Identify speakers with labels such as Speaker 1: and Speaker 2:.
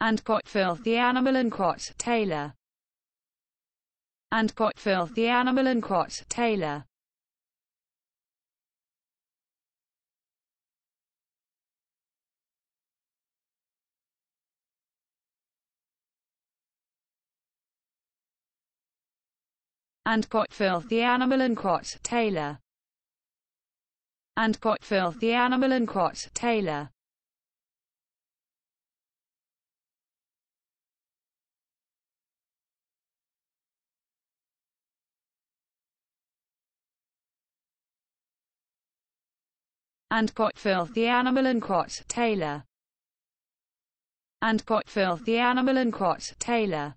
Speaker 1: and got Philthy Animal and quat Taylor. And got Philthy Animal and quat Taylor. And got Philthy Animal and quat Taylor. And got Philthy Animal and quat Taylor and got Philthy Animal and quat Taylor. And got Philthy Animal and quat Taylor